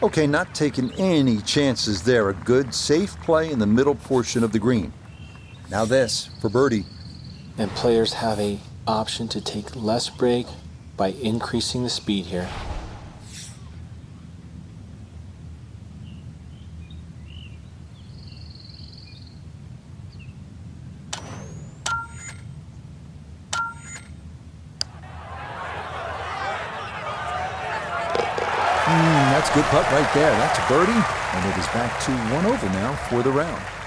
Okay, not taking any chances there. A good, safe play in the middle portion of the green. Now this for birdie. And players have a option to take less break by increasing the speed here. Mm, that's good putt right there. That's a birdie, and it is back to one over now for the round.